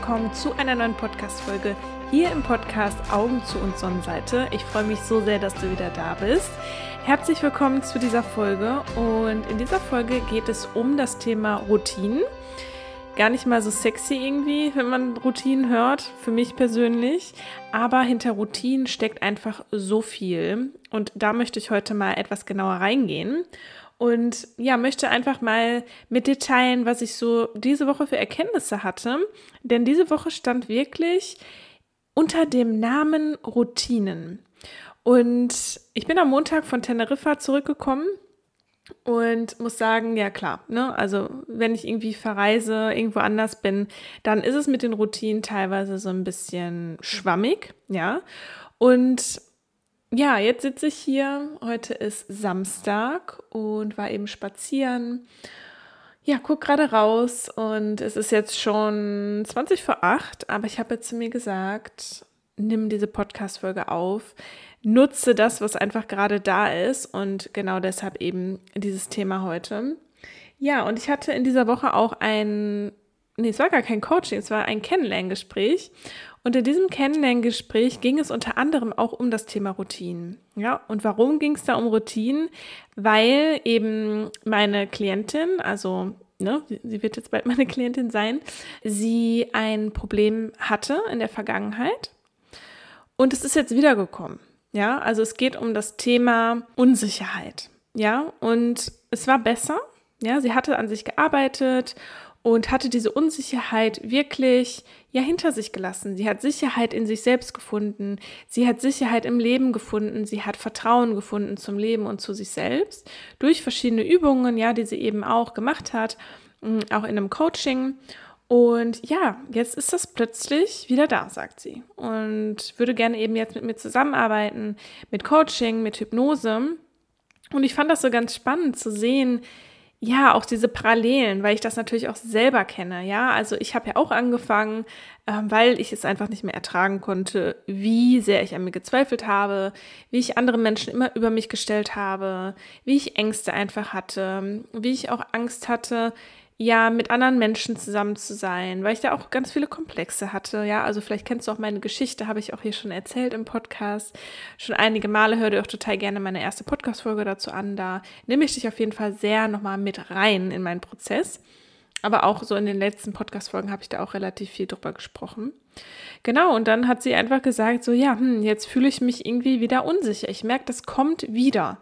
willkommen zu einer neuen Podcast-Folge hier im Podcast Augen zu und Sonnenseite. Ich freue mich so sehr, dass du wieder da bist. Herzlich willkommen zu dieser Folge und in dieser Folge geht es um das Thema Routinen. Gar nicht mal so sexy irgendwie, wenn man Routinen hört, für mich persönlich. Aber hinter Routinen steckt einfach so viel. Und da möchte ich heute mal etwas genauer reingehen und ja, möchte einfach mal mit dir teilen, was ich so diese Woche für Erkenntnisse hatte. Denn diese Woche stand wirklich unter dem Namen Routinen. Und ich bin am Montag von Teneriffa zurückgekommen und muss sagen, ja klar, ne, also wenn ich irgendwie verreise, irgendwo anders bin, dann ist es mit den Routinen teilweise so ein bisschen schwammig, ja. Und ja, jetzt sitze ich hier. Heute ist Samstag und war eben spazieren. Ja, guck gerade raus und es ist jetzt schon 20 vor 8, aber ich habe zu mir gesagt, nimm diese Podcast-Folge auf, nutze das, was einfach gerade da ist und genau deshalb eben dieses Thema heute. Ja, und ich hatte in dieser Woche auch ein, nee, es war gar kein Coaching, es war ein Kennenlerngespräch und in diesem Kennenlerngespräch ging es unter anderem auch um das Thema Routinen. Ja, und warum ging es da um Routinen? Weil eben meine Klientin, also ne, sie wird jetzt bald meine Klientin sein, sie ein Problem hatte in der Vergangenheit und es ist jetzt wiedergekommen. Ja, also es geht um das Thema Unsicherheit. Ja, und es war besser. Ja, sie hatte an sich gearbeitet und hatte diese Unsicherheit wirklich ja hinter sich gelassen. Sie hat Sicherheit in sich selbst gefunden. Sie hat Sicherheit im Leben gefunden. Sie hat Vertrauen gefunden zum Leben und zu sich selbst durch verschiedene Übungen, ja, die sie eben auch gemacht hat, mm, auch in einem Coaching. Und ja, jetzt ist das plötzlich wieder da, sagt sie. Und würde gerne eben jetzt mit mir zusammenarbeiten, mit Coaching, mit Hypnose. Und ich fand das so ganz spannend zu sehen, ja, auch diese Parallelen, weil ich das natürlich auch selber kenne, ja. Also ich habe ja auch angefangen, ähm, weil ich es einfach nicht mehr ertragen konnte, wie sehr ich an mir gezweifelt habe, wie ich andere Menschen immer über mich gestellt habe, wie ich Ängste einfach hatte, wie ich auch Angst hatte, ja, mit anderen Menschen zusammen zu sein, weil ich da auch ganz viele Komplexe hatte. Ja, also vielleicht kennst du auch meine Geschichte, habe ich auch hier schon erzählt im Podcast. Schon einige Male hör dir auch total gerne meine erste Podcast-Folge dazu an. Da nehme ich dich auf jeden Fall sehr nochmal mit rein in meinen Prozess. Aber auch so in den letzten Podcast-Folgen habe ich da auch relativ viel drüber gesprochen. Genau, und dann hat sie einfach gesagt, so, ja, hm, jetzt fühle ich mich irgendwie wieder unsicher. Ich merke, das kommt wieder.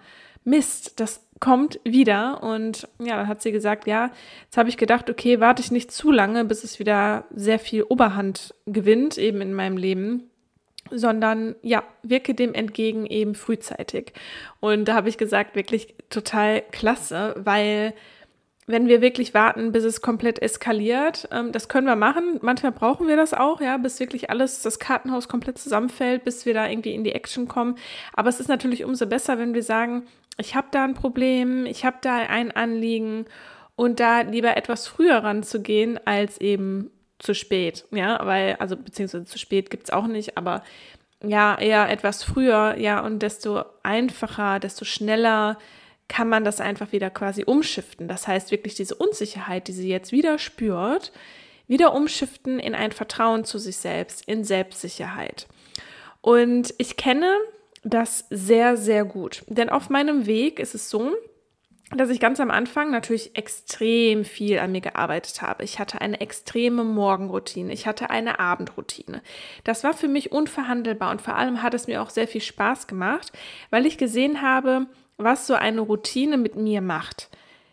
Mist, das kommt wieder. Und ja, dann hat sie gesagt, ja, jetzt habe ich gedacht, okay, warte ich nicht zu lange, bis es wieder sehr viel Oberhand gewinnt, eben in meinem Leben sondern ja, wirke dem entgegen eben frühzeitig. Und da habe ich gesagt, wirklich total klasse, weil wenn wir wirklich warten, bis es komplett eskaliert, ähm, das können wir machen. Manchmal brauchen wir das auch, ja, bis wirklich alles, das Kartenhaus komplett zusammenfällt, bis wir da irgendwie in die Action kommen. Aber es ist natürlich umso besser, wenn wir sagen, ich habe da ein Problem, ich habe da ein Anliegen und da lieber etwas früher ranzugehen als eben zu spät, ja, weil, also beziehungsweise zu spät gibt es auch nicht, aber ja, eher etwas früher, ja, und desto einfacher, desto schneller kann man das einfach wieder quasi umschiften. Das heißt, wirklich diese Unsicherheit, die sie jetzt wieder spürt, wieder umschiften in ein Vertrauen zu sich selbst, in Selbstsicherheit. Und ich kenne das sehr, sehr gut. Denn auf meinem Weg ist es so, dass ich ganz am Anfang natürlich extrem viel an mir gearbeitet habe. Ich hatte eine extreme Morgenroutine, ich hatte eine Abendroutine. Das war für mich unverhandelbar und vor allem hat es mir auch sehr viel Spaß gemacht, weil ich gesehen habe, was so eine Routine mit mir macht.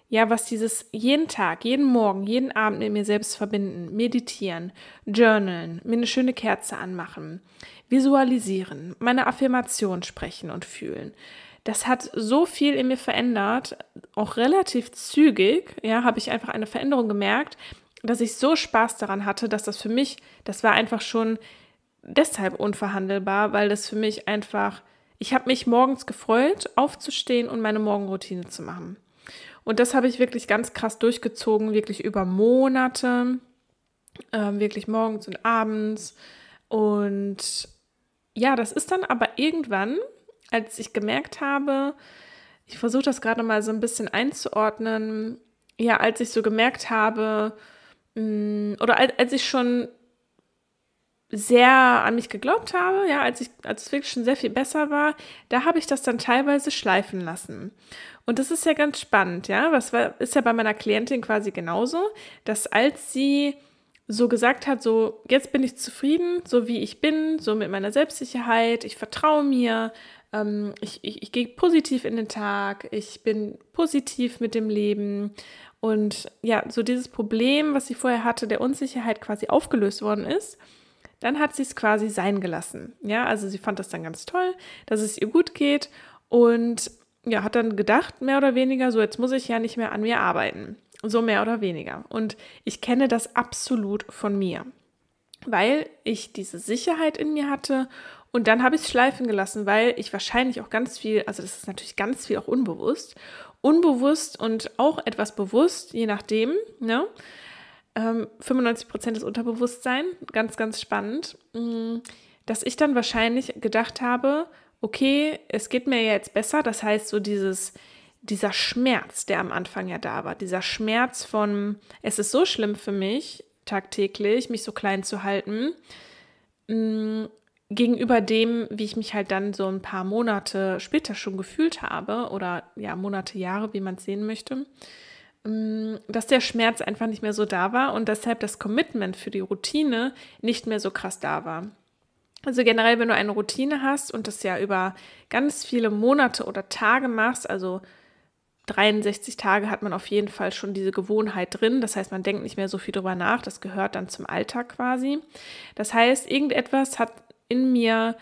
Ja, was dieses jeden Tag, jeden Morgen, jeden Abend mit mir selbst verbinden, meditieren, journalen, mir eine schöne Kerze anmachen, visualisieren, meine Affirmation sprechen und fühlen. Das hat so viel in mir verändert, auch relativ zügig, ja, habe ich einfach eine Veränderung gemerkt, dass ich so Spaß daran hatte, dass das für mich, das war einfach schon deshalb unverhandelbar, weil das für mich einfach, ich habe mich morgens gefreut, aufzustehen und meine Morgenroutine zu machen. Und das habe ich wirklich ganz krass durchgezogen, wirklich über Monate, äh, wirklich morgens und abends. Und ja, das ist dann aber irgendwann, als ich gemerkt habe, ich versuche das gerade mal so ein bisschen einzuordnen, ja, als ich so gemerkt habe, mm, oder als, als ich schon sehr an mich geglaubt habe, ja, als ich, als es wirklich schon sehr viel besser war, da habe ich das dann teilweise schleifen lassen. Und das ist ja ganz spannend, ja. Was war, ist ja bei meiner Klientin quasi genauso, dass als sie so gesagt hat, so jetzt bin ich zufrieden, so wie ich bin, so mit meiner Selbstsicherheit, ich vertraue mir, ähm, ich, ich, ich gehe positiv in den Tag, ich bin positiv mit dem Leben und ja, so dieses Problem, was sie vorher hatte, der Unsicherheit quasi aufgelöst worden ist, dann hat sie es quasi sein gelassen. Ja, also sie fand das dann ganz toll, dass es ihr gut geht und ja, hat dann gedacht, mehr oder weniger, so jetzt muss ich ja nicht mehr an mir arbeiten. So mehr oder weniger. Und ich kenne das absolut von mir, weil ich diese Sicherheit in mir hatte und dann habe ich es schleifen gelassen, weil ich wahrscheinlich auch ganz viel, also das ist natürlich ganz viel auch unbewusst, unbewusst und auch etwas bewusst, je nachdem, ne? Ähm, 95 Prozent ist Unterbewusstsein, ganz, ganz spannend, mm, dass ich dann wahrscheinlich gedacht habe, okay, es geht mir jetzt besser, das heißt so dieses, dieser Schmerz, der am Anfang ja da war, dieser Schmerz von, es ist so schlimm für mich, tagtäglich, mich so klein zu halten, mm, gegenüber dem, wie ich mich halt dann so ein paar Monate später schon gefühlt habe, oder ja, Monate, Jahre, wie man es sehen möchte, dass der Schmerz einfach nicht mehr so da war und deshalb das Commitment für die Routine nicht mehr so krass da war. Also generell, wenn du eine Routine hast und das ja über ganz viele Monate oder Tage machst, also 63 Tage hat man auf jeden Fall schon diese Gewohnheit drin. Das heißt, man denkt nicht mehr so viel drüber nach. Das gehört dann zum Alltag quasi. Das heißt, irgendetwas hat in mir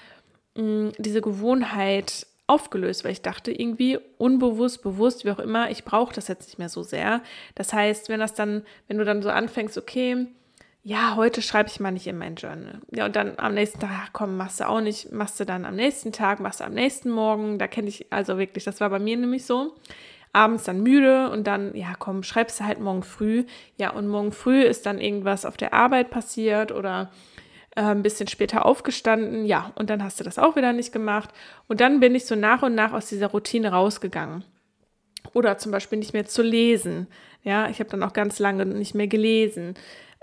mh, mm, diese Gewohnheit aufgelöst, weil ich dachte irgendwie unbewusst, bewusst, wie auch immer, ich brauche das jetzt nicht mehr so sehr. Das heißt, wenn das dann, wenn du dann so anfängst, okay, ja, heute schreibe ich mal nicht in mein Journal. Ja, und dann am nächsten Tag, komm, machst du auch nicht, machst du dann am nächsten Tag, machst du am nächsten Morgen. Da kenne ich also wirklich, das war bei mir nämlich so abends dann müde und dann, ja, komm, schreibst du halt morgen früh. Ja, und morgen früh ist dann irgendwas auf der Arbeit passiert oder äh, ein bisschen später aufgestanden. Ja, und dann hast du das auch wieder nicht gemacht. Und dann bin ich so nach und nach aus dieser Routine rausgegangen. Oder zum Beispiel nicht mehr zu lesen. Ja, ich habe dann auch ganz lange nicht mehr gelesen.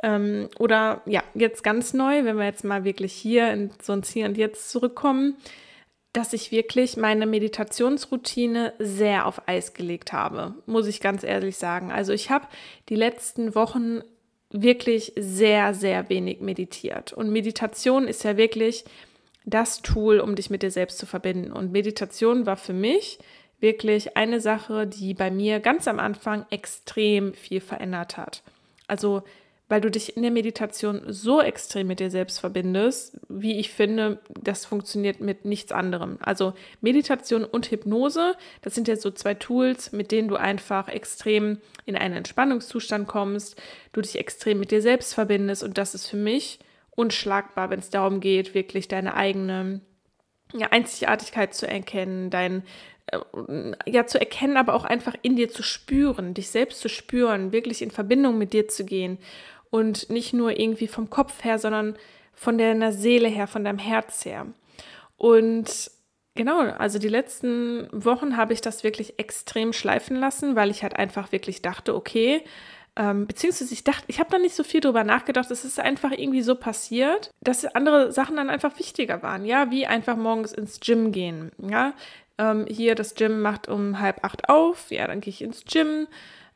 Ähm, oder ja, jetzt ganz neu, wenn wir jetzt mal wirklich hier in so ein Hier und Jetzt zurückkommen, dass ich wirklich meine Meditationsroutine sehr auf Eis gelegt habe, muss ich ganz ehrlich sagen. Also ich habe die letzten Wochen wirklich sehr, sehr wenig meditiert. Und Meditation ist ja wirklich das Tool, um dich mit dir selbst zu verbinden. Und Meditation war für mich wirklich eine Sache, die bei mir ganz am Anfang extrem viel verändert hat. Also weil du dich in der Meditation so extrem mit dir selbst verbindest, wie ich finde, das funktioniert mit nichts anderem. Also Meditation und Hypnose, das sind ja so zwei Tools, mit denen du einfach extrem in einen Entspannungszustand kommst, du dich extrem mit dir selbst verbindest und das ist für mich unschlagbar, wenn es darum geht, wirklich deine eigene ja, Einzigartigkeit zu erkennen, dein äh, ja zu erkennen, aber auch einfach in dir zu spüren, dich selbst zu spüren, wirklich in Verbindung mit dir zu gehen und nicht nur irgendwie vom Kopf her, sondern von deiner Seele her, von deinem Herz her. Und genau, also die letzten Wochen habe ich das wirklich extrem schleifen lassen, weil ich halt einfach wirklich dachte, okay, ähm, beziehungsweise ich dachte, ich habe da nicht so viel drüber nachgedacht. Es ist einfach irgendwie so passiert, dass andere Sachen dann einfach wichtiger waren. Ja, wie einfach morgens ins Gym gehen. Ja, ähm, hier das Gym macht um halb acht auf. Ja, dann gehe ich ins Gym.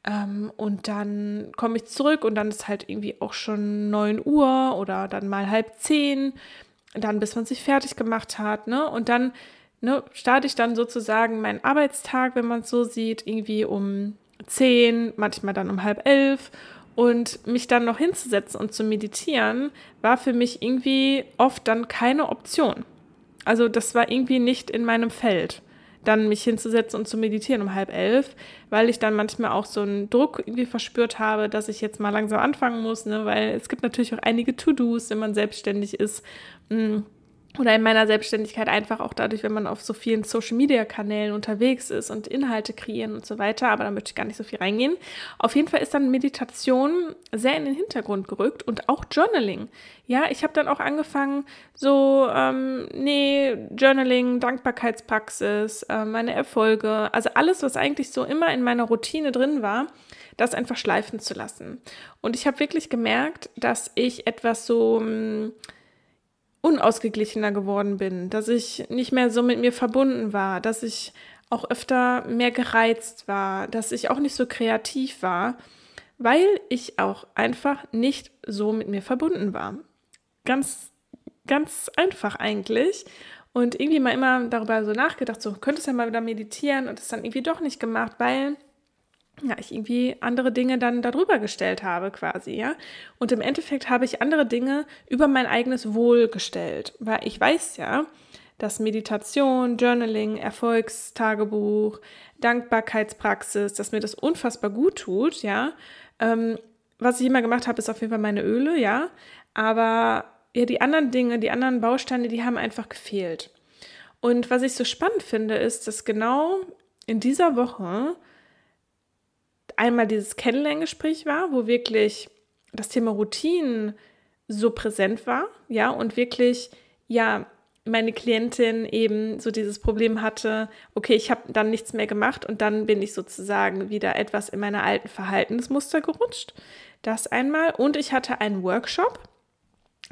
Ähm, und dann komme ich zurück und dann ist halt irgendwie auch schon 9 Uhr oder dann mal halb zehn, dann bis man sich fertig gemacht hat, ne? Und dann ne, starte ich dann sozusagen meinen Arbeitstag, wenn man es so sieht, irgendwie um 10, manchmal dann um halb elf. Und mich dann noch hinzusetzen und zu meditieren, war für mich irgendwie oft dann keine Option. Also das war irgendwie nicht in meinem Feld dann mich hinzusetzen und zu meditieren um halb elf, weil ich dann manchmal auch so einen Druck irgendwie verspürt habe, dass ich jetzt mal langsam anfangen muss, ne? weil es gibt natürlich auch einige To-Dos, wenn man selbstständig ist. Mh, mm, oder in meiner Selbstständigkeit einfach auch dadurch, wenn man auf so vielen Social-Media-Kanälen unterwegs ist und Inhalte kreieren und so weiter, aber da möchte ich gar nicht so viel reingehen. Auf jeden Fall ist dann Meditation sehr in den Hintergrund gerückt und auch Journaling. Ja, ich habe dann auch angefangen, so, ähm, nee, Journaling, Dankbarkeitspraxis, äh, meine Erfolge, also alles, was eigentlich so immer in meiner Routine drin war, das einfach schleifen zu lassen. Und ich habe wirklich gemerkt, dass ich etwas so mh, hm, unausgeglichener geworden bin, dass ich nicht mehr so mit mir verbunden war, dass ich auch öfter mehr gereizt war, dass ich auch nicht so kreativ war, weil ich auch einfach nicht so mit mir verbunden war. Ganz, ganz einfach eigentlich. Und irgendwie mal immer darüber so nachgedacht, so könntest ja mal wieder meditieren und es dann irgendwie doch nicht gemacht, weil ja, ich irgendwie andere Dinge dann darüber gestellt habe, quasi, ja. Und im Endeffekt habe ich andere Dinge über mein eigenes Wohl gestellt, weil ich weiß ja, dass Meditation, Journaling, Erfolgstagebuch, Dankbarkeitspraxis, dass mir das unfassbar gut tut, ja. Ähm, was ich immer gemacht habe, ist auf jeden Fall meine Öle, ja. Aber ja, die anderen Dinge, die anderen Bausteine, die haben einfach gefehlt. Und was ich so spannend finde, ist, dass genau in dieser Woche einmal dieses Kennenlerngespräch war, wo wirklich das Thema Routinen so präsent war, ja, und wirklich, ja, meine Klientin eben so dieses Problem hatte, okay, ich habe dann nichts mehr gemacht und dann bin ich sozusagen wieder etwas in meine alten Verhaltensmuster gerutscht. Das einmal. Und ich hatte einen Workshop,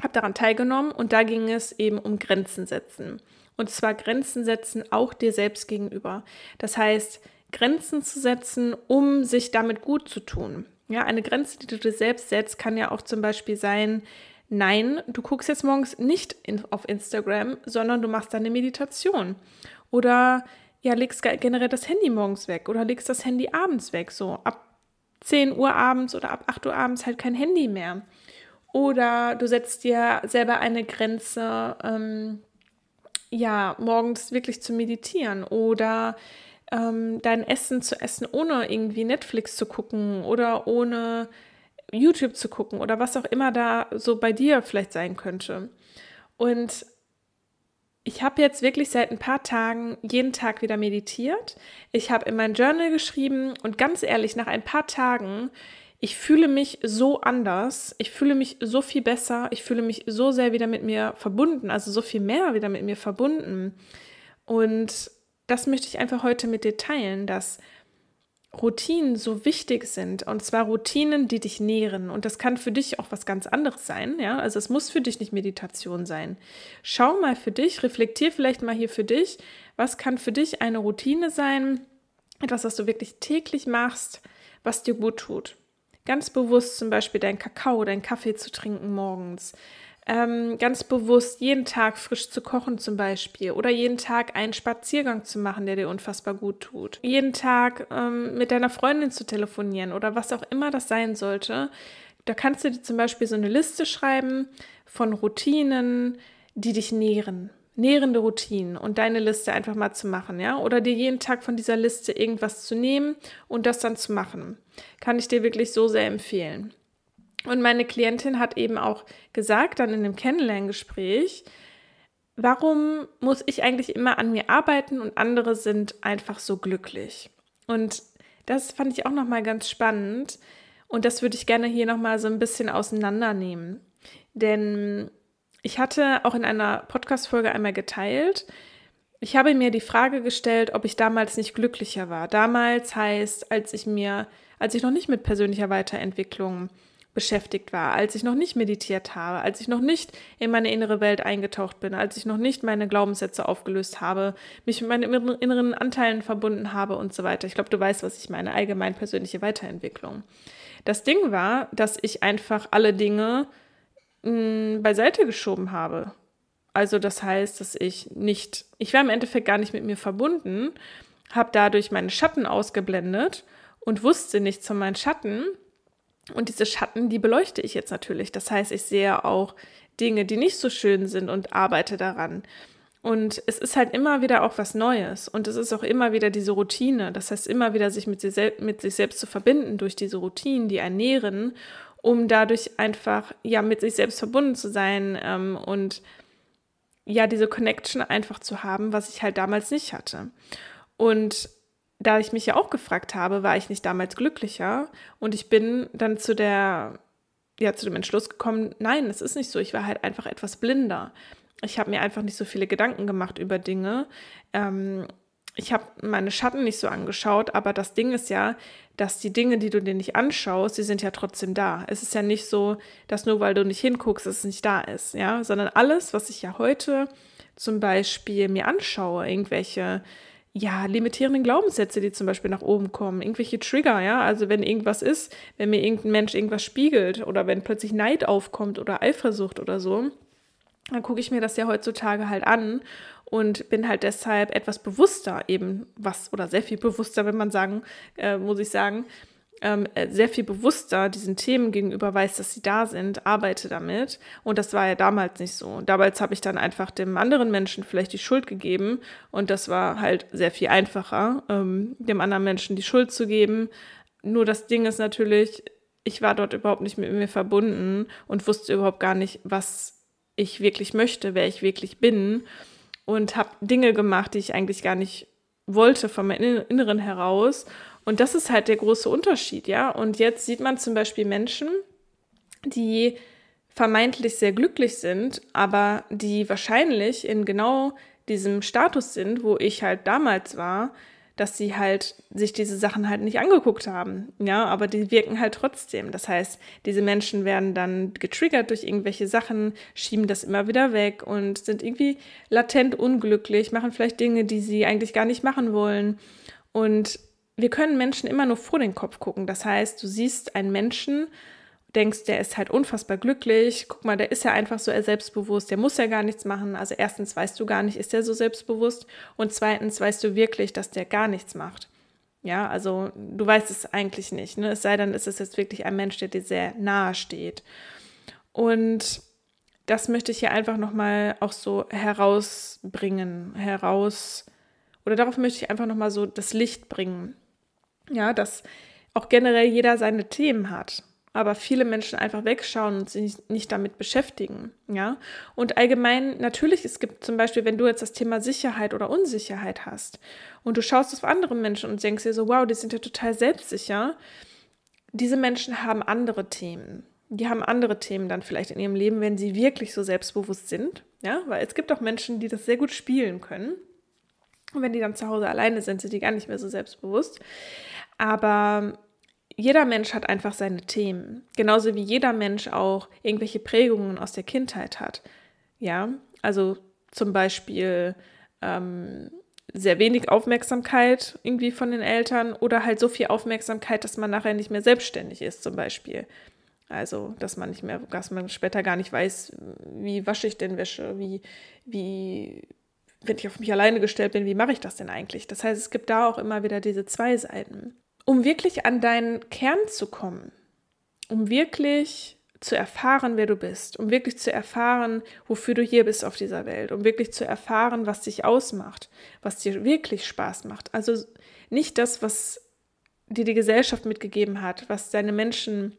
habe daran teilgenommen und da ging es eben um Grenzen setzen. Und zwar Grenzen setzen auch dir selbst gegenüber. Das heißt, Grenzen zu setzen, um sich damit gut zu tun. Ja, eine Grenze, die du dir selbst setzt, kann ja auch zum Beispiel sein, nein, du guckst jetzt morgens nicht in, auf Instagram, sondern du machst deine Meditation. Oder ja, legst generell das Handy morgens weg oder legst das Handy abends weg. So ab 10 Uhr abends oder ab 8 Uhr abends halt kein Handy mehr. Oder du setzt dir selber eine Grenze, ähm, ja, morgens wirklich zu meditieren. Oder ähm, dein Essen zu essen, ohne irgendwie Netflix zu gucken oder ohne YouTube zu gucken oder was auch immer da so bei dir vielleicht sein könnte. Und ich habe jetzt wirklich seit ein paar Tagen jeden Tag wieder meditiert. Ich habe in mein Journal geschrieben und ganz ehrlich, nach ein paar Tagen, ich fühle mich so anders, ich fühle mich so viel besser, ich fühle mich so sehr wieder mit mir verbunden, also so viel mehr wieder mit mir verbunden. Und das möchte ich einfach heute mit dir teilen, dass Routinen so wichtig sind und zwar Routinen, die dich nähren und das kann für dich auch was ganz anderes sein, ja? Also es muss für dich nicht Meditation sein. Schau mal für dich, reflektier vielleicht mal hier für dich, was kann für dich eine Routine sein? Etwas, was du wirklich täglich machst, was dir gut tut. Ganz bewusst zum Beispiel deinen Kakao, deinen Kaffee zu trinken morgens, ähm, ganz bewusst jeden Tag frisch zu kochen zum Beispiel oder jeden Tag einen Spaziergang zu machen, der dir unfassbar gut tut. Jeden Tag ähm, mit deiner Freundin zu telefonieren oder was auch immer das sein sollte. Da kannst du dir zum Beispiel so eine Liste schreiben von Routinen, die dich nähren. Nährende Routinen und deine Liste einfach mal zu machen, ja? Oder dir jeden Tag von dieser Liste irgendwas zu nehmen und das dann zu machen. Kann ich dir wirklich so sehr empfehlen. Und meine Klientin hat eben auch gesagt, dann in dem Kennenlerngespräch, warum muss ich eigentlich immer an mir arbeiten und andere sind einfach so glücklich? Und das fand ich auch nochmal ganz spannend und das würde ich gerne hier nochmal so ein bisschen auseinandernehmen. Denn ich hatte auch in einer Podcast-Folge einmal geteilt, ich habe mir die Frage gestellt, ob ich damals nicht glücklicher war. Damals heißt, als ich mir, als ich noch nicht mit persönlicher Weiterentwicklung beschäftigt war, als ich noch nicht meditiert habe, als ich noch nicht in meine innere Welt eingetaucht bin, als ich noch nicht meine Glaubenssätze aufgelöst habe, mich mit meinen inneren Anteilen verbunden habe und so weiter. Ich glaube, du weißt, was ich meine, allgemein persönliche Weiterentwicklung. Das Ding war, dass ich einfach alle Dinge mh, hm, beiseite geschoben habe. Also das heißt, dass ich nicht, ich war im Endeffekt gar nicht mit mir verbunden, habe dadurch meine Schatten ausgeblendet und wusste nichts von meinen Schatten und diese Schatten, die beleuchte ich jetzt natürlich. Das heißt, ich sehe auch Dinge, die nicht so schön sind und arbeite daran. Und es ist halt immer wieder auch was Neues. Und es ist auch immer wieder diese Routine. Das heißt, immer wieder sich mit, sich, selbst zu verbinden durch diese Routinen, die ernähren, um dadurch einfach ja mit sich selbst verbunden zu sein ähm, und ja diese Connection einfach zu haben, was ich halt damals nicht hatte. Und da ich mich ja auch gefragt habe, war ich nicht damals glücklicher? Und ich bin dann zu der, ja, zu dem Entschluss gekommen, nein, es ist nicht so. Ich war halt einfach etwas blinder. Ich habe mir einfach nicht so viele Gedanken gemacht über Dinge. Ähm, ich habe meine Schatten nicht so angeschaut, aber das Ding ist ja, dass die Dinge, die du dir nicht anschaust, die sind ja trotzdem da. Es ist ja nicht so, dass nur weil du nicht hinguckst, es nicht da ist, ja, sondern alles, was ich ja heute zum Beispiel mir anschaue, irgendwelche ja, limitierenden Glaubenssätze, die zum Beispiel nach oben kommen, irgendwelche Trigger, ja, also wenn irgendwas ist, wenn mir irgendein Mensch irgendwas spiegelt oder wenn plötzlich Neid aufkommt oder Eifersucht oder so, dann gucke ich mir das ja heutzutage halt an und bin halt deshalb etwas bewusster eben was oder sehr viel bewusster, wenn man sagen, äh, muss ich sagen, ähm, äh, sehr viel bewusster diesen Themen gegenüber weiß, dass sie da sind, arbeite damit. Und das war ja damals nicht so. Damals habe ich dann einfach dem anderen Menschen vielleicht die Schuld gegeben und das war halt sehr viel einfacher, ähm, dem anderen Menschen die Schuld zu geben. Nur das Ding ist natürlich, ich war dort überhaupt nicht mit mir verbunden und wusste überhaupt gar nicht, was ich wirklich möchte, wer ich wirklich bin und habe Dinge gemacht, die ich eigentlich gar nicht wollte von meinem Inneren heraus und das ist halt der große Unterschied, ja. Und jetzt sieht man zum Beispiel Menschen, die vermeintlich sehr glücklich sind, aber die wahrscheinlich in genau diesem Status sind, wo ich halt damals war, dass sie halt sich diese Sachen halt nicht angeguckt haben. Ja, aber die wirken halt trotzdem. Das heißt, diese Menschen werden dann getriggert durch irgendwelche Sachen, schieben das immer wieder weg und sind irgendwie latent unglücklich, machen vielleicht Dinge, die sie eigentlich gar nicht machen wollen. Und wir können Menschen immer nur vor den Kopf gucken. Das heißt, du siehst einen Menschen, denkst, der ist halt unfassbar glücklich. Guck mal, der ist ja einfach so selbstbewusst, der muss ja gar nichts machen. Also erstens weißt du gar nicht, ist der so selbstbewusst und zweitens weißt du wirklich, dass der gar nichts macht. Ja, also du weißt es eigentlich nicht. Ne? Es sei denn, ist es jetzt wirklich ein Mensch, der dir sehr nahe steht. Und das möchte ich hier einfach nochmal auch so herausbringen, heraus, oder darauf möchte ich einfach nochmal so das Licht bringen. Ja, dass auch generell jeder seine Themen hat, aber viele Menschen einfach wegschauen und sich nicht damit beschäftigen. Ja, und allgemein natürlich, es gibt zum Beispiel, wenn du jetzt das Thema Sicherheit oder Unsicherheit hast und du schaust auf andere Menschen und denkst dir so, wow, die sind ja total selbstsicher. Diese Menschen haben andere Themen. Die haben andere Themen dann vielleicht in ihrem Leben, wenn sie wirklich so selbstbewusst sind. Ja, weil es gibt auch Menschen, die das sehr gut spielen können. Und wenn die dann zu Hause alleine sind, sind die gar nicht mehr so selbstbewusst. Aber jeder Mensch hat einfach seine Themen. Genauso wie jeder Mensch auch irgendwelche Prägungen aus der Kindheit hat. Ja, also zum Beispiel ähm, sehr wenig Aufmerksamkeit irgendwie von den Eltern oder halt so viel Aufmerksamkeit, dass man nachher nicht mehr selbstständig ist, zum Beispiel. Also, dass man nicht mehr, dass man später gar nicht weiß, wie wasche ich denn Wäsche, wie, wie wenn ich auf mich alleine gestellt bin, wie mache ich das denn eigentlich? Das heißt, es gibt da auch immer wieder diese zwei Seiten. Um wirklich an deinen Kern zu kommen, um wirklich zu erfahren, wer du bist, um wirklich zu erfahren, wofür du hier bist auf dieser Welt, um wirklich zu erfahren, was dich ausmacht, was dir wirklich Spaß macht. Also nicht das, was dir die Gesellschaft mitgegeben hat, was deine Menschen,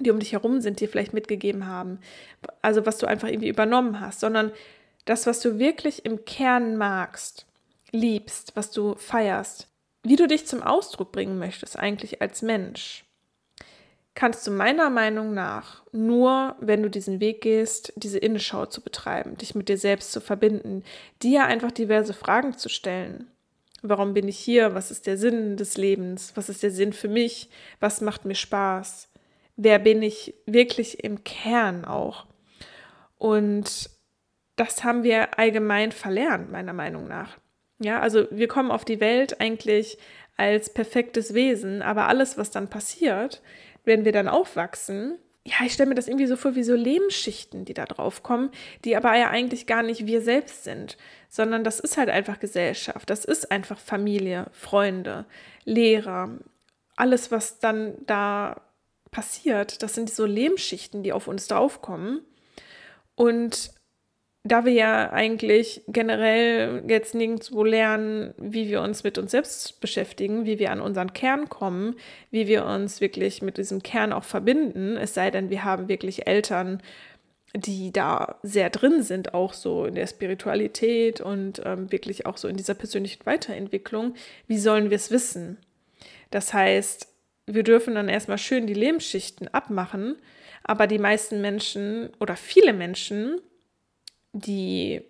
die um dich herum sind, dir vielleicht mitgegeben haben, also was du einfach irgendwie übernommen hast, sondern das, was du wirklich im Kern magst, liebst, was du feierst, wie du dich zum Ausdruck bringen möchtest eigentlich als Mensch, kannst du meiner Meinung nach nur, wenn du diesen Weg gehst, diese Innenschau zu betreiben, dich mit dir selbst zu verbinden, dir einfach diverse Fragen zu stellen. Warum bin ich hier? Was ist der Sinn des Lebens? Was ist der Sinn für mich? Was macht mir Spaß? Wer bin ich wirklich im Kern auch? Und das haben wir allgemein verlernt, meiner Meinung nach. Ja, also wir kommen auf die Welt eigentlich als perfektes Wesen, aber alles, was dann passiert, wenn wir dann aufwachsen, ja, ich stelle mir das irgendwie so vor wie so Lebensschichten, die da drauf kommen, die aber ja eigentlich gar nicht wir selbst sind, sondern das ist halt einfach Gesellschaft, das ist einfach Familie, Freunde, Lehrer, alles, was dann da passiert, das sind so Lebensschichten, die auf uns draufkommen. Und da wir ja eigentlich generell jetzt nirgendwo lernen, wie wir uns mit uns selbst beschäftigen, wie wir an unseren Kern kommen, wie wir uns wirklich mit diesem Kern auch verbinden, es sei denn, wir haben wirklich Eltern, die da sehr drin sind, auch so in der Spiritualität und ähm, wirklich auch so in dieser persönlichen Weiterentwicklung, wie sollen wir es wissen? Das heißt, wir dürfen dann erstmal schön die Lebensschichten abmachen, aber die meisten Menschen oder viele Menschen die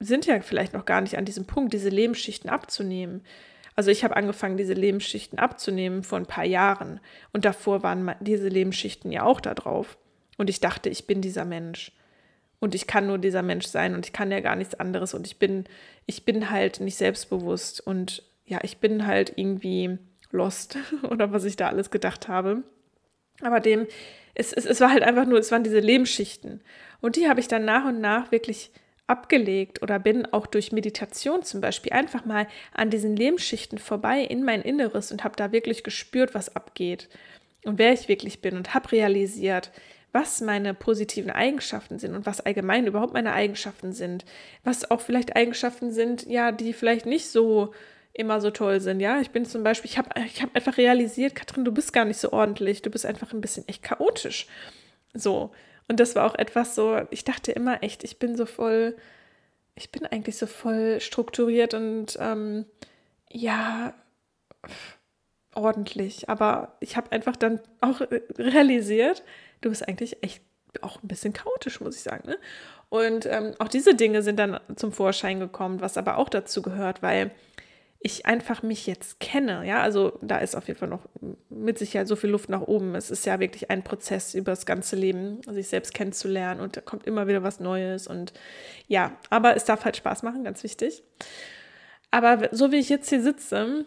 sind ja vielleicht noch gar nicht an diesem Punkt, diese Lebensschichten abzunehmen. Also ich habe angefangen, diese Lebensschichten abzunehmen vor ein paar Jahren. Und davor waren diese Lebensschichten ja auch da drauf. Und ich dachte, ich bin dieser Mensch. Und ich kann nur dieser Mensch sein und ich kann ja gar nichts anderes. Und ich bin, ich bin halt nicht selbstbewusst. Und ja, ich bin halt irgendwie lost oder was ich da alles gedacht habe. Aber dem, es, es, es war halt einfach nur, es waren diese Lebensschichten. Und die habe ich dann nach und nach wirklich abgelegt oder bin auch durch Meditation zum Beispiel einfach mal an diesen Lebensschichten vorbei in mein Inneres und habe da wirklich gespürt, was abgeht und wer ich wirklich bin und habe realisiert, was meine positiven Eigenschaften sind und was allgemein überhaupt meine Eigenschaften sind, was auch vielleicht Eigenschaften sind, ja, die vielleicht nicht so immer so toll sind. Ja, ich bin zum Beispiel, ich habe ich hab einfach realisiert, Katrin, du bist gar nicht so ordentlich, du bist einfach ein bisschen echt chaotisch. So. Und das war auch etwas so, ich dachte immer echt, ich bin so voll, ich bin eigentlich so voll strukturiert und ähm, ja, ordentlich. Aber ich habe einfach dann auch realisiert, du bist eigentlich echt auch ein bisschen chaotisch, muss ich sagen. Ne? Und ähm, auch diese Dinge sind dann zum Vorschein gekommen, was aber auch dazu gehört, weil ich einfach mich jetzt kenne, ja, also da ist auf jeden Fall noch mit Sicherheit so viel Luft nach oben. Es ist ja wirklich ein Prozess über das ganze Leben, sich selbst kennenzulernen und da kommt immer wieder was Neues und ja, aber es darf halt Spaß machen, ganz wichtig. Aber so wie ich jetzt hier sitze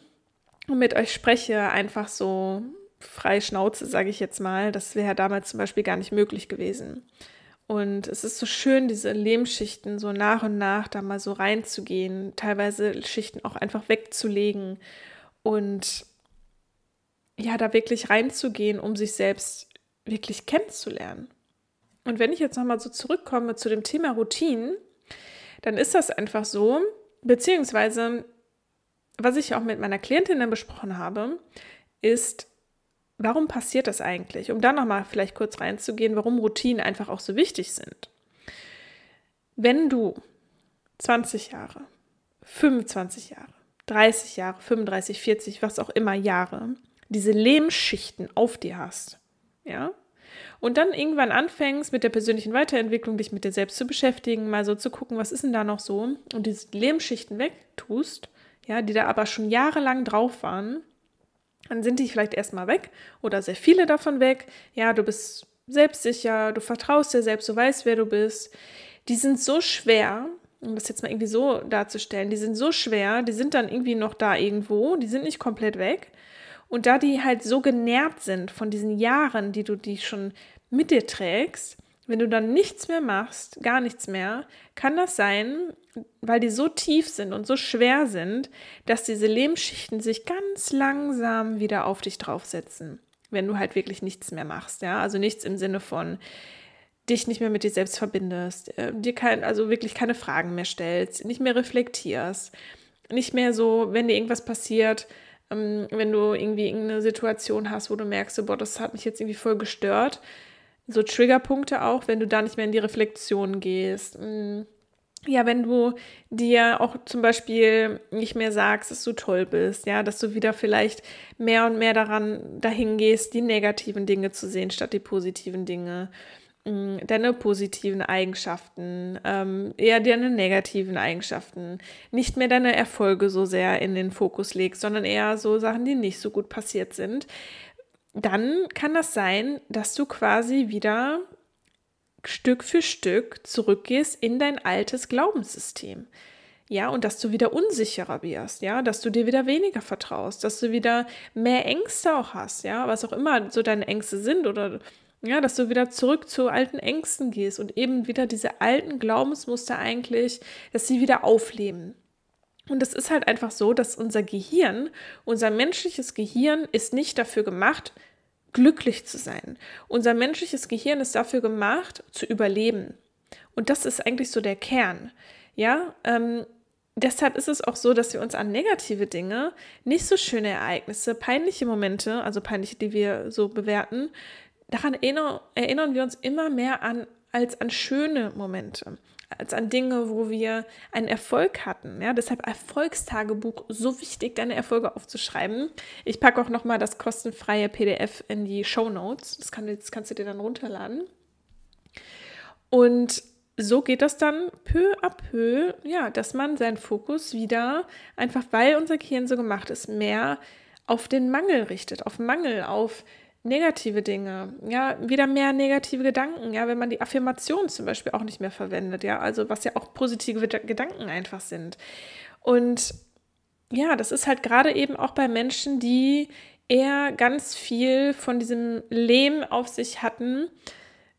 und mit euch spreche, einfach so frei Schnauze, sage ich jetzt mal, das wäre damals zum Beispiel gar nicht möglich gewesen. Und es ist so schön, diese Lehmschichten so nach und nach da mal so reinzugehen, teilweise Schichten auch einfach wegzulegen und ja, da wirklich reinzugehen, um sich selbst wirklich kennenzulernen. Und wenn ich jetzt nochmal so zurückkomme zu dem Thema Routinen, dann ist das einfach so, beziehungsweise was ich auch mit meiner Klientin dann besprochen habe, ist, warum passiert das eigentlich? Um da nochmal vielleicht kurz reinzugehen, warum Routinen einfach auch so wichtig sind. Wenn du 20 Jahre, 25 Jahre, 30 Jahre, 35, 40, was auch immer Jahre, diese Lehmschichten auf dir hast, ja, und dann irgendwann anfängst mit der persönlichen Weiterentwicklung, dich mit dir selbst zu beschäftigen, mal so zu gucken, was ist denn da noch so, und diese Lehmschichten wegtust, ja, die da aber schon jahrelang drauf waren, dann sind die vielleicht erstmal weg oder sehr viele davon weg. Ja, du bist selbstsicher, du vertraust dir selbst, du weißt, wer du bist. Die sind so schwer, um das jetzt mal irgendwie so darzustellen, die sind so schwer, die sind dann irgendwie noch da irgendwo, die sind nicht komplett weg. Und da die halt so genährt sind von diesen Jahren, die du die schon mit dir trägst, wenn du dann nichts mehr machst, gar nichts mehr, kann das sein, weil die so tief sind und so schwer sind, dass diese Lehmschichten sich ganz langsam wieder auf dich draufsetzen, wenn du halt wirklich nichts mehr machst, ja? Also nichts im Sinne von dich nicht mehr mit dir selbst verbindest, äh, dir kein, also wirklich keine Fragen mehr stellst, nicht mehr reflektierst, nicht mehr so, wenn dir irgendwas passiert, ähm, wenn du irgendwie irgendeine Situation hast, wo du merkst, boah, das hat mich jetzt irgendwie voll gestört, so Triggerpunkte auch, wenn du da nicht mehr in die Reflexion gehst. Mm. Ja, wenn du dir auch zum Beispiel nicht mehr sagst, dass du toll bist, ja, dass du wieder vielleicht mehr und mehr daran dahin gehst, die negativen Dinge zu sehen statt die positiven Dinge mm, deine positiven Eigenschaften, ähm, eher deine negativen Eigenschaften, nicht mehr deine Erfolge so sehr in den Fokus legst, sondern eher so Sachen, die nicht so gut passiert sind, dann kann das sein, dass du quasi wieder Stück für Stück zurückgehst in dein altes Glaubenssystem. Ja, und dass du wieder unsicherer wirst, ja, dass du dir wieder weniger vertraust, dass du wieder mehr Ängste auch hast, ja, was auch immer so deine Ängste sind oder ja, dass du wieder zurück zu alten Ängsten gehst und eben wieder diese alten Glaubensmuster eigentlich, dass sie wieder aufleben. Und es ist halt einfach so, dass unser Gehirn, unser menschliches Gehirn ist nicht dafür gemacht, glücklich zu sein. Unser menschliches Gehirn ist dafür gemacht, zu überleben. Und das ist eigentlich so der Kern. Ja, ähm, deshalb ist es auch so, dass wir uns an negative Dinge, nicht so schöne Ereignisse, peinliche Momente, also peinliche, die wir so bewerten, daran erinnern, erinnern wir uns immer mehr an als an schöne Momente als an Dinge, wo wir einen Erfolg hatten. Ja, deshalb Erfolgstagebuch so wichtig, deine Erfolge aufzuschreiben. Ich packe auch noch mal das kostenfreie PDF in die Show Notes. Das, kann, das kannst du dir dann runterladen. Und so geht das dann peu à peu, ja, dass man seinen Fokus wieder, einfach weil unser Gehirn so gemacht ist, mehr auf den Mangel richtet, auf Mangel, auf negative Dinge, ja, wieder mehr negative Gedanken, ja, wenn man die Affirmation zum Beispiel auch nicht mehr verwendet, ja, also was ja auch positive Gedanken einfach sind. Und ja, das ist halt gerade eben auch bei Menschen, die eher ganz viel von diesem Lehm auf sich hatten,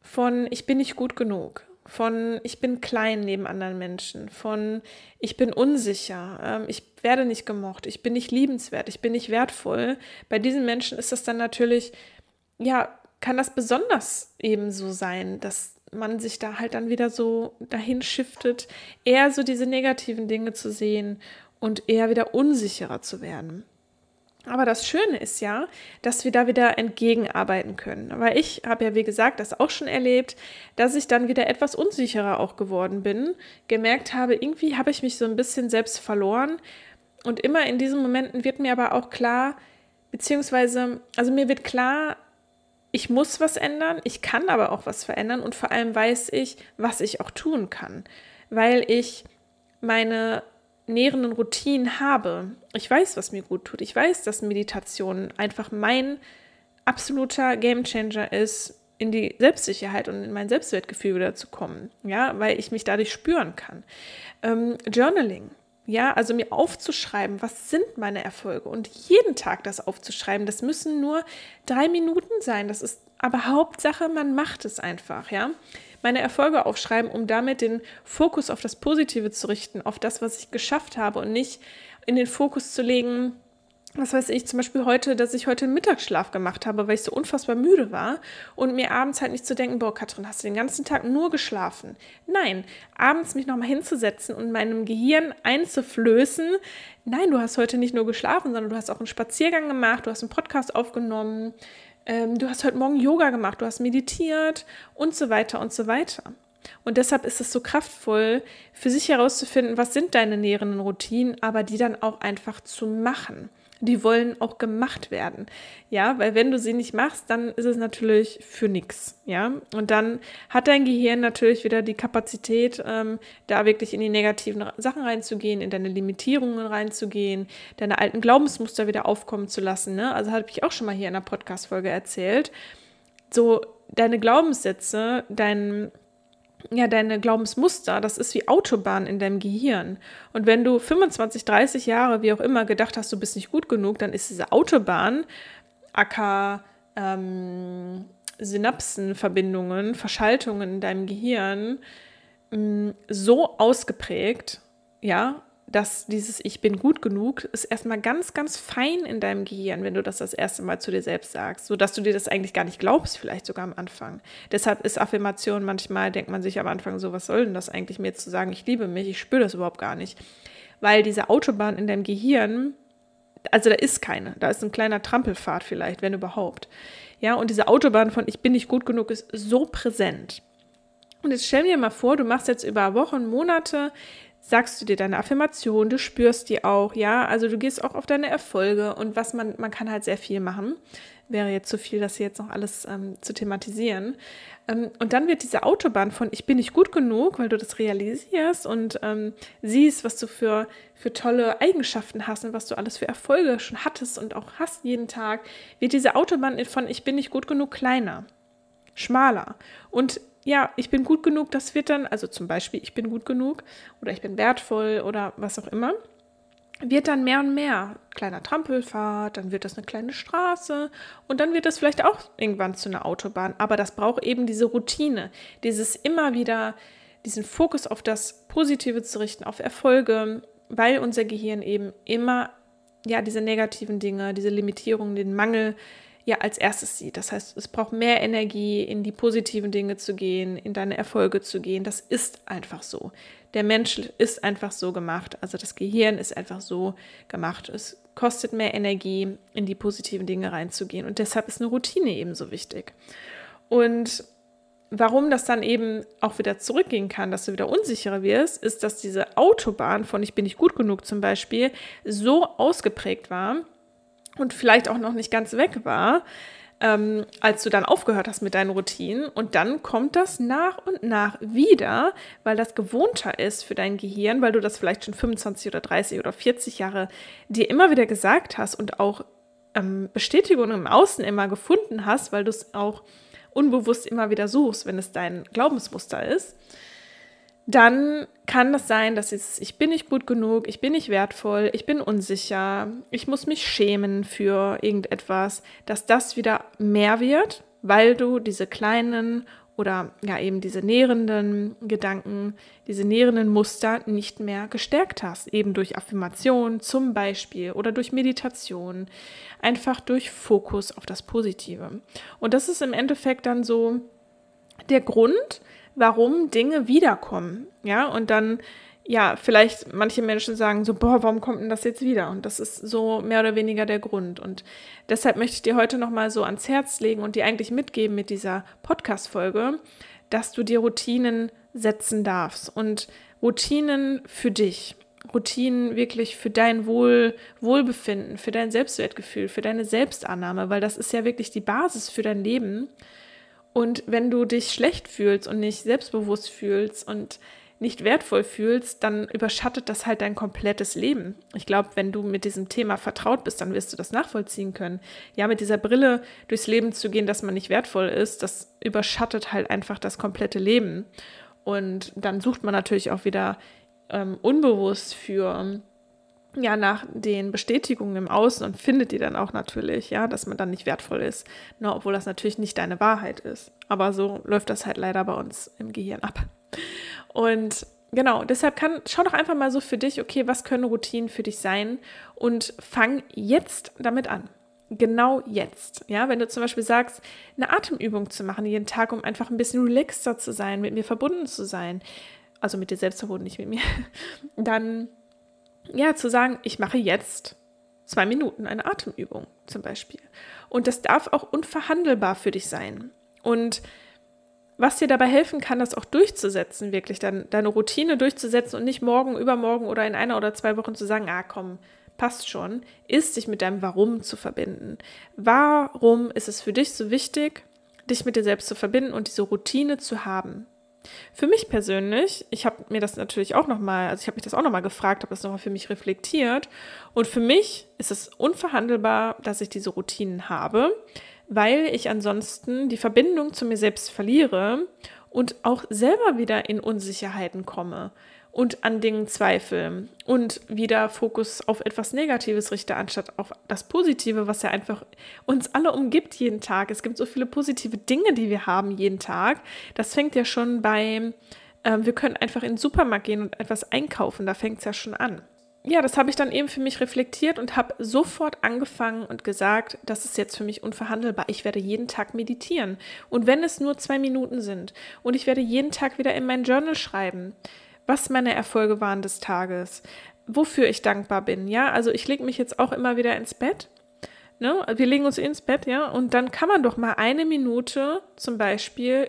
von ich bin nicht gut genug, von ich bin klein neben anderen Menschen, von ich bin unsicher, ähm, ich werde nicht gemocht, ich bin nicht liebenswert, ich bin nicht wertvoll. Bei diesen Menschen ist das dann natürlich, ja, kann das besonders eben so sein, dass man sich da halt dann wieder so dahin shiftet, eher so diese negativen Dinge zu sehen und eher wieder unsicherer zu werden. Aber das Schöne ist ja, dass wir da wieder entgegenarbeiten können. Weil ich habe ja, wie gesagt, das auch schon erlebt, dass ich dann wieder etwas unsicherer auch geworden bin, gemerkt habe, irgendwie habe ich mich so ein bisschen selbst verloren. Und immer in diesen Momenten wird mir aber auch klar, beziehungsweise, also mir wird klar, ich muss was ändern, ich kann aber auch was verändern und vor allem weiß ich, was ich auch tun kann, weil ich meine nährenden Routinen habe. Ich weiß, was mir gut tut. Ich weiß, dass Meditation einfach mein absoluter Gamechanger ist, in die Selbstsicherheit und in mein Selbstwertgefühl wieder zu kommen. Ja, weil ich mich dadurch spüren kann. Ähm, Journaling. Ja, also mir aufzuschreiben, was sind meine Erfolge und jeden Tag das aufzuschreiben, das müssen nur drei Minuten sein. Das ist aber Hauptsache, man macht es einfach, ja meine Erfolge aufschreiben, um damit den Fokus auf das Positive zu richten, auf das, was ich geschafft habe und nicht in den Fokus zu legen, was weiß ich, zum Beispiel heute, dass ich heute einen Mittagsschlaf gemacht habe, weil ich so unfassbar müde war und mir abends halt nicht zu denken, boah, Katrin, hast du den ganzen Tag nur geschlafen? Nein, abends mich nochmal hinzusetzen und meinem Gehirn einzuflößen, nein, du hast heute nicht nur geschlafen, sondern du hast auch einen Spaziergang gemacht, du hast einen Podcast aufgenommen, ähm, du hast heute Morgen Yoga gemacht, du hast meditiert und so weiter und so weiter. Und deshalb ist es so kraftvoll, für sich herauszufinden, was sind deine nährenden Routinen, aber die dann auch einfach zu machen die wollen auch gemacht werden. Ja, weil wenn du sie nicht machst, dann ist es natürlich für nichts. Ja, und dann hat dein Gehirn natürlich wieder die Kapazität, ähm, da wirklich in die negativen Sachen reinzugehen, in deine Limitierungen reinzugehen, deine alten Glaubensmuster wieder aufkommen zu lassen. Ne? Also habe ich auch schon mal hier in einer Podcast-Folge erzählt. So deine Glaubenssätze, dein ja, deine Glaubensmuster, das ist wie Autobahn in deinem Gehirn. Und wenn du 25, 30 Jahre, wie auch immer, gedacht hast, du bist nicht gut genug, dann ist diese Autobahn, aka ähm, Synapsenverbindungen, Verschaltungen in deinem Gehirn, mh, mm, so ausgeprägt, ja, dass dieses Ich bin gut genug ist erstmal ganz, ganz fein in deinem Gehirn, wenn du das das erste Mal zu dir selbst sagst, sodass du dir das eigentlich gar nicht glaubst, vielleicht sogar am Anfang. Deshalb ist Affirmation manchmal, denkt man sich am Anfang so, was soll denn das eigentlich mir zu sagen, ich liebe mich, ich spüre das überhaupt gar nicht. Weil diese Autobahn in deinem Gehirn, also da ist keine, da ist ein kleiner Trampelpfad vielleicht, wenn überhaupt. Ja, und diese Autobahn von ich bin nicht gut genug ist so präsent. Und jetzt stell dir mal vor, du machst jetzt über Wochen, Monate sagst du dir deine Affirmation, du spürst die auch, ja, also du gehst auch auf deine Erfolge und was man, man kann halt sehr viel machen. Wäre jetzt zu viel, das hier jetzt noch alles ähm, zu thematisieren. Ähm, und dann wird diese Autobahn von ich bin nicht gut genug, weil du das realisierst und ähm, siehst, was du für, für tolle Eigenschaften hast und was du alles für Erfolge schon hattest und auch hast jeden Tag, wird diese Autobahn von ich bin nicht gut genug kleiner, schmaler. Und ja, ich bin gut genug, das wird dann, also zum Beispiel, ich bin gut genug oder ich bin wertvoll oder was auch immer, wird dann mehr und mehr. Kleiner Trampelfahrt, dann wird das eine kleine Straße und dann wird das vielleicht auch irgendwann zu einer Autobahn. Aber das braucht eben diese Routine, dieses immer wieder, diesen Fokus auf das Positive zu richten, auf Erfolge, weil unser Gehirn eben immer, ja, diese negativen Dinge, diese Limitierungen, den Mangel, ja als erstes sieht. Das heißt, es braucht mehr Energie, in die positiven Dinge zu gehen, in deine Erfolge zu gehen. Das ist einfach so. Der Mensch ist einfach so gemacht. Also das Gehirn ist einfach so gemacht. Es kostet mehr Energie, in die positiven Dinge reinzugehen. Und deshalb ist eine Routine eben so wichtig. Und warum das dann eben auch wieder zurückgehen kann, dass du wieder unsicherer wirst, ist, dass diese Autobahn von ich bin nicht gut genug zum Beispiel so ausgeprägt war, und vielleicht auch noch nicht ganz weg war, ähm, als du dann aufgehört hast mit deinen Routinen. Und dann kommt das nach und nach wieder, weil das gewohnter ist für dein Gehirn, weil du das vielleicht schon 25 oder 30 oder 40 Jahre dir immer wieder gesagt hast und auch ähm, Bestätigung im Außen immer gefunden hast, weil du es auch unbewusst immer wieder suchst, wenn es dein Glaubensmuster ist dann kann das sein, dass es, ich bin nicht gut genug, ich bin nicht wertvoll, ich bin unsicher, ich muss mich schämen für irgendetwas, dass das wieder mehr wird, weil du diese kleinen oder ja eben diese nährenden Gedanken, diese nährenden Muster nicht mehr gestärkt hast, eben durch Affirmation zum Beispiel oder durch Meditation, einfach durch Fokus auf das Positive. Und das ist im Endeffekt dann so der Grund, warum Dinge wiederkommen. Ja, und dann, ja, vielleicht manche Menschen sagen so, boah, warum kommt denn das jetzt wieder? Und das ist so mehr oder weniger der Grund. Und deshalb möchte ich dir heute nochmal so ans Herz legen und dir eigentlich mitgeben mit dieser Podcast-Folge, dass du dir Routinen setzen darfst und Routinen für dich. Routinen wirklich für dein Wohl, Wohlbefinden, für dein Selbstwertgefühl, für deine Selbstannahme, weil das ist ja wirklich die Basis für dein Leben. Und wenn du dich schlecht fühlst und nicht selbstbewusst fühlst und nicht wertvoll fühlst, dann überschattet das halt dein komplettes Leben. Ich glaube, wenn du mit diesem Thema vertraut bist, dann wirst du das nachvollziehen können. Ja, mit dieser Brille durchs Leben zu gehen, dass man nicht wertvoll ist, das überschattet halt einfach das komplette Leben. Und dann sucht man natürlich auch wieder ähm, unbewusst für ja nach den Bestätigungen im Außen und findet die dann auch natürlich, ja, dass man dann nicht wertvoll ist, ne, obwohl das natürlich nicht deine Wahrheit ist. Aber so läuft das halt leider bei uns im Gehirn ab. Und genau, deshalb kann, schau doch einfach mal so für dich, okay, was können Routinen für dich sein und fang jetzt damit an. Genau jetzt. Ja, wenn du zum Beispiel sagst, eine Atemübung zu machen jeden Tag, um einfach ein bisschen relaxter zu sein, mit mir verbunden zu sein, also mit dir selbst verbunden, nicht mit mir, dann ja, zu sagen, ich mache jetzt zwei Minuten eine Atemübung zum Beispiel. Und das darf auch unverhandelbar für dich sein. Und was dir dabei helfen kann, das auch durchzusetzen, wirklich dann deine Routine durchzusetzen und nicht morgen, übermorgen oder in einer oder zwei Wochen zu sagen, ah komm, passt schon, ist dich mit deinem Warum zu verbinden. Warum ist es für dich so wichtig, dich mit dir selbst zu verbinden und diese Routine zu haben? Für mich persönlich, ich habe mir das natürlich auch nochmal, also ich habe mich das auch nochmal gefragt, habe das nochmal für mich reflektiert. Und für mich ist es unverhandelbar, dass ich diese Routinen habe, weil ich ansonsten die Verbindung zu mir selbst verliere und auch selber wieder in Unsicherheiten komme und an Dingen zweifle und wieder Fokus auf etwas Negatives richte, anstatt auf das Positive, was ja einfach uns alle umgibt jeden Tag. Es gibt so viele positive Dinge, die wir haben jeden Tag. Das fängt ja schon bei, äh, wir können einfach in den Supermarkt gehen und etwas einkaufen, da fängt es ja schon an. Ja, das habe ich dann eben für mich reflektiert und habe sofort angefangen und gesagt, das ist jetzt für mich unverhandelbar. Ich werde jeden Tag meditieren. Und wenn es nur zwei Minuten sind und ich werde jeden Tag wieder in mein Journal schreiben was meine Erfolge waren des Tages, wofür ich dankbar bin. Ja, also ich lege mich jetzt auch immer wieder ins Bett. Ne? Wir legen uns ins Bett, ja, und dann kann man doch mal eine Minute zum Beispiel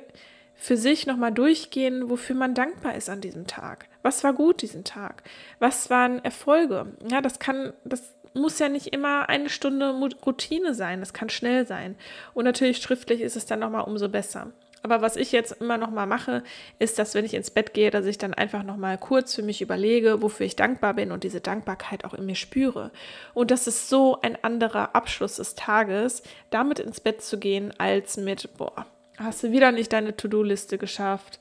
für sich nochmal durchgehen, wofür man dankbar ist an diesem Tag. Was war gut diesen Tag? Was waren Erfolge? Ja, das kann, das muss ja nicht immer eine Stunde Routine sein. Das kann schnell sein. Und natürlich schriftlich ist es dann nochmal umso besser. Aber was ich jetzt immer noch mal mache, ist, dass wenn ich ins Bett gehe, dass ich dann einfach noch mal kurz für mich überlege, wofür ich dankbar bin und diese Dankbarkeit auch in mir spüre. Und das ist so ein anderer Abschluss des Tages, damit ins Bett zu gehen, als mit, boah, hast du wieder nicht deine To-Do-Liste geschafft?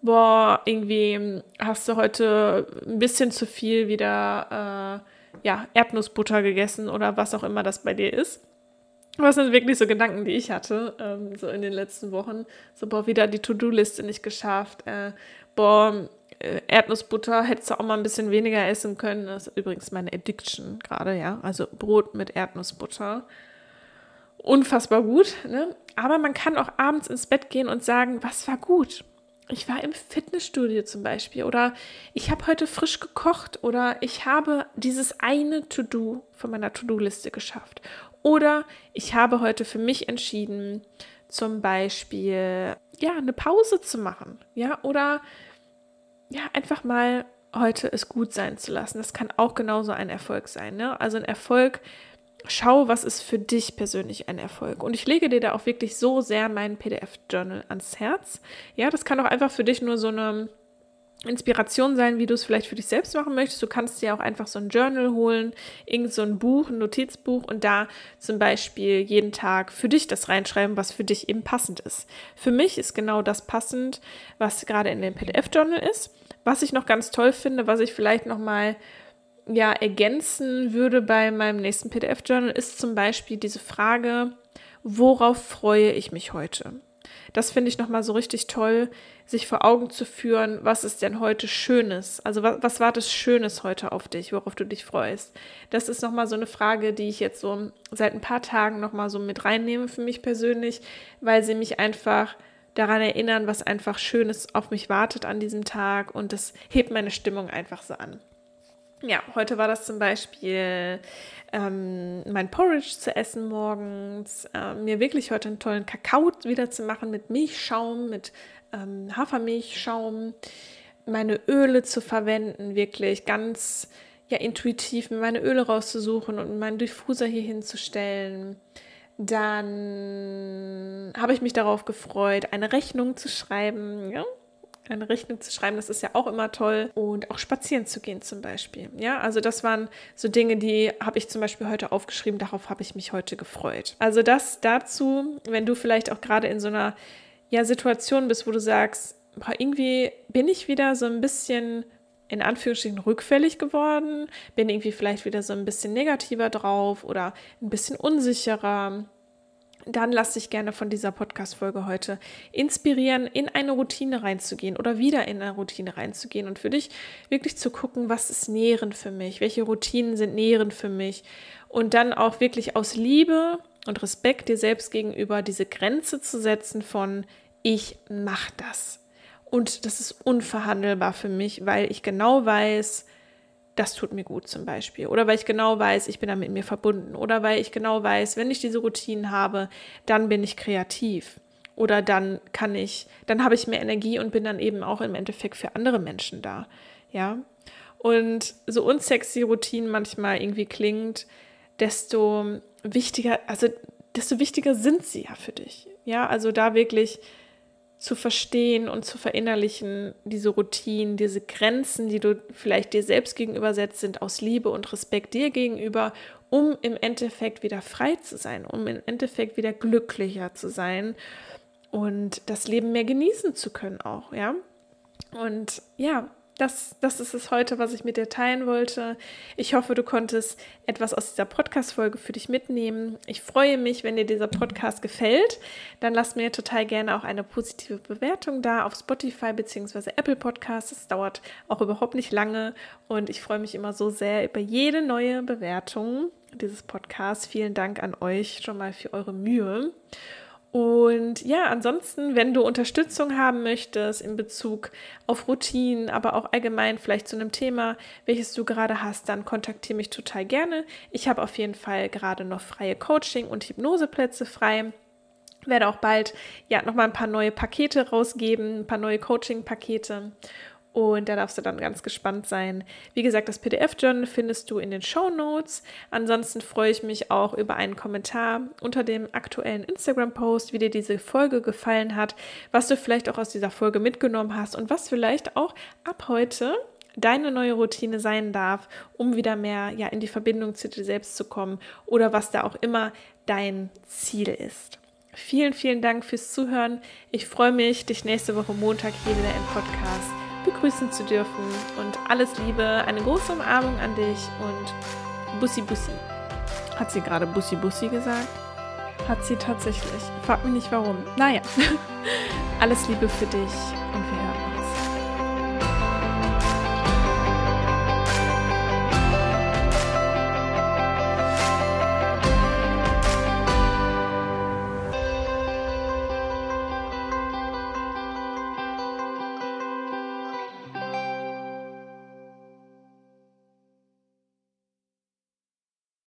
Boah, irgendwie hast du heute ein bisschen zu viel wieder äh, ja, Erdnussbutter gegessen oder was auch immer das bei dir ist. Was sind wirklich so Gedanken, die ich hatte, ähm, so in den letzten Wochen. So, boah, wieder die To-Do-Liste nicht geschafft. Äh, boah, äh, Erdnussbutter hättest du auch mal ein bisschen weniger essen können. Das ist übrigens meine Addiction gerade, ja. Also Brot mit Erdnussbutter. Unfassbar gut, ne? Aber man kann auch abends ins Bett gehen und sagen, was war gut? Ich war im Fitnessstudio zum Beispiel oder ich habe heute frisch gekocht oder ich habe dieses eine To-Do von meiner To-Do-Liste geschafft oder ich habe heute für mich entschieden, zum Beispiel, ja, eine Pause zu machen. Ja, oder ja, einfach mal heute es gut sein zu lassen. Das kann auch genauso ein Erfolg sein. Ne? Also ein Erfolg schau, was ist für dich persönlich ein Erfolg. Und ich lege dir da auch wirklich so sehr meinen PDF-Journal ans Herz. Ja, das kann auch einfach für dich nur so eine Inspiration sein, wie du es vielleicht für dich selbst machen möchtest. Du kannst dir auch einfach so ein Journal holen, irgend so ein Buch, ein Notizbuch und da zum Beispiel jeden Tag für dich das reinschreiben, was für dich eben passend ist. Für mich ist genau das passend, was gerade in dem PDF-Journal ist. Was ich noch ganz toll finde, was ich vielleicht noch mal ja ergänzen würde bei meinem nächsten PDF-Journal, ist zum Beispiel diese Frage, worauf freue ich mich heute? Das finde ich nochmal so richtig toll, sich vor Augen zu führen, was ist denn heute Schönes? Also was, was war das Schönes heute auf dich, worauf du dich freust? Das ist nochmal so eine Frage, die ich jetzt so seit ein paar Tagen nochmal so mit reinnehme für mich persönlich, weil sie mich einfach daran erinnern, was einfach Schönes auf mich wartet an diesem Tag und das hebt meine Stimmung einfach so an. Ja, heute war das zum Beispiel ähm, mein Porridge zu essen morgens, äh, mir wirklich heute einen tollen Kakao wieder zu machen mit Milchschaum, mit ähm, Hafermilchschaum, meine Öle zu verwenden, wirklich ganz ja, intuitiv mir meine Öle rauszusuchen und meinen Diffuser hier hinzustellen. Dann habe ich mich darauf gefreut, eine Rechnung zu schreiben. Ja? Eine Rechnung zu schreiben, das ist ja auch immer toll. Und auch spazieren zu gehen zum Beispiel. Ja, also das waren so Dinge, die habe ich zum Beispiel heute aufgeschrieben, darauf habe ich mich heute gefreut. Also das dazu, wenn du vielleicht auch gerade in so einer ja, Situation bist, wo du sagst, boah, irgendwie bin ich wieder so ein bisschen in Anführungsstrichen rückfällig geworden, bin irgendwie vielleicht wieder so ein bisschen negativer drauf oder ein bisschen unsicherer dann lass dich gerne von dieser Podcast-Folge heute inspirieren, in eine Routine reinzugehen oder wieder in eine Routine reinzugehen und für dich wirklich zu gucken, was ist nährend für mich, welche Routinen sind nährend für mich und dann auch wirklich aus Liebe und Respekt dir selbst gegenüber diese Grenze zu setzen von ich mach das. Und das ist unverhandelbar für mich, weil ich genau weiß, das tut mir gut zum Beispiel. Oder weil ich genau weiß, ich bin da mit mir verbunden. Oder weil ich genau weiß, wenn ich diese Routinen habe, dann bin ich kreativ. Oder dann kann ich, dann habe ich mehr Energie und bin dann eben auch im Endeffekt für andere Menschen da. Ja. Und so unsexy Routinen manchmal irgendwie klingt, desto wichtiger, also desto wichtiger sind sie ja für dich. Ja, also da wirklich zu verstehen und zu verinnerlichen, diese Routinen, diese Grenzen, die du vielleicht dir selbst gegenüber setzt, sind aus Liebe und Respekt dir gegenüber, um im Endeffekt wieder frei zu sein, um im Endeffekt wieder glücklicher zu sein und das Leben mehr genießen zu können auch, ja. Und ja, das, das ist es heute, was ich mit dir teilen wollte. Ich hoffe, du konntest etwas aus dieser Podcast-Folge für dich mitnehmen. Ich freue mich, wenn dir dieser Podcast gefällt. Dann lass mir total gerne auch eine positive Bewertung da auf Spotify bzw. Apple Podcasts. Es dauert auch überhaupt nicht lange und ich freue mich immer so sehr über jede neue Bewertung dieses Podcasts. Vielen Dank an euch schon mal für eure Mühe. Und ja, ansonsten, wenn du Unterstützung haben möchtest in Bezug auf Routinen, aber auch allgemein vielleicht zu einem Thema, welches du gerade hast, dann kontaktiere mich total gerne. Ich habe auf jeden Fall gerade noch freie Coaching- und Hypnoseplätze frei werde auch bald ja nochmal ein paar neue Pakete rausgeben, ein paar neue Coaching-Pakete. Und da darfst du dann ganz gespannt sein. Wie gesagt, das PDF-Journal findest du in den Show Notes. Ansonsten freue ich mich auch über einen Kommentar unter dem aktuellen Instagram-Post, wie dir diese Folge gefallen hat, was du vielleicht auch aus dieser Folge mitgenommen hast und was vielleicht auch ab heute deine neue Routine sein darf, um wieder mehr ja, in die Verbindung zu dir selbst zu kommen oder was da auch immer dein Ziel ist. Vielen, vielen Dank fürs Zuhören. Ich freue mich, dich nächste Woche Montag hier wieder im Podcast begrüßen zu dürfen. Und alles Liebe, eine große Umarmung an dich und Bussi Bussi. Hat sie gerade Bussi Bussi gesagt? Hat sie tatsächlich. Frag mich nicht warum. Naja, alles Liebe für dich und wir hören.